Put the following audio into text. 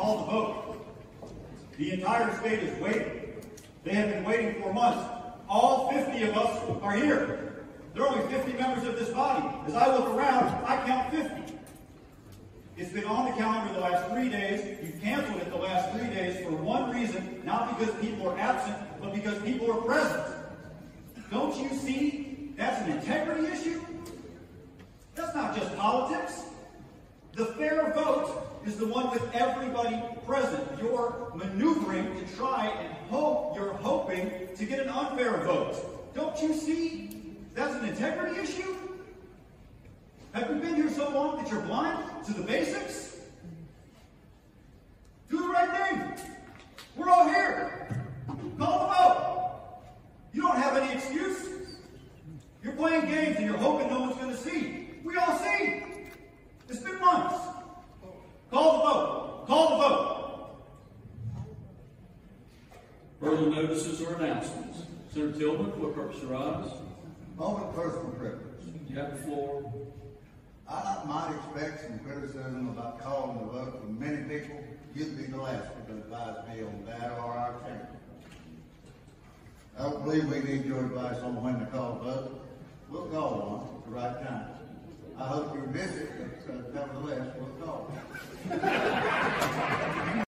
call the vote. The entire state is waiting. They have been waiting for months. All 50 of us are here. There are only 50 members of this body. As I look around, I count 50. It's been on the calendar the last three days. You canceled it the last three days for one reason, not because people are absent, but because people are present. Don't you see that's an integrity issue? That's not just politics. Is the one with everybody present. You're maneuvering to try and hope, you're hoping to get an unfair vote. Don't you see that's an integrity issue? Have you been here so long that you're blind to the basics? Do the right thing. We're all here. Call the vote. You don't have any excuse. You're playing games and you're hoping no one's going to see. We all see. It's been months. Call the vote. Call the vote. Further notices or announcements? Senator Tillman, for what purpose you rise? Moment personal privilege. You have the floor. I might expect some criticism about calling the vote from many people. You'd be the last to advise me on that or our chamber. I don't believe we need your advice on when to call the vote. We'll call one at the right time. I hope you're busy, but uh, nevertheless, we'll.